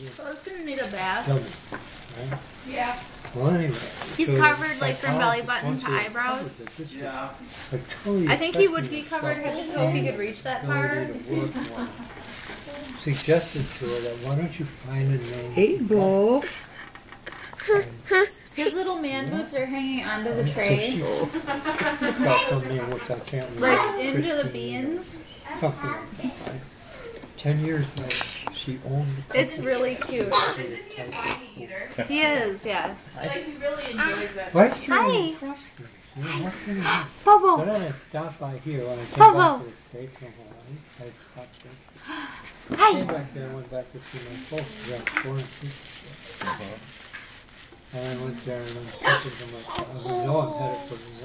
you So it's gonna need a bath. tell right? Yeah. Well, anyway. He's so covered, like, from belly psychologist button to eyebrows. this Yeah. a totally I think he would be affecting covered head to toe if he could reach that far. ability to work well. Suggested to her that why don't you find a name? Hey, Beau. His little man boots are hanging onto the So tray, she got some name which I can't remember. like into the beans. or Something like that, right? Ten years later, she owned the company. It's really cute. He is, yes. Like he really enjoys that. Why is she Hi. really across from me? You know, what's in here? So Bobo. then I stopped by here when I came Bobo. back to the States from Hawaii. I stopped there. Hi. Came back there and went back to see my folks. We had four and six. And I went there and I'm thinking to myself, I know I'm headed for the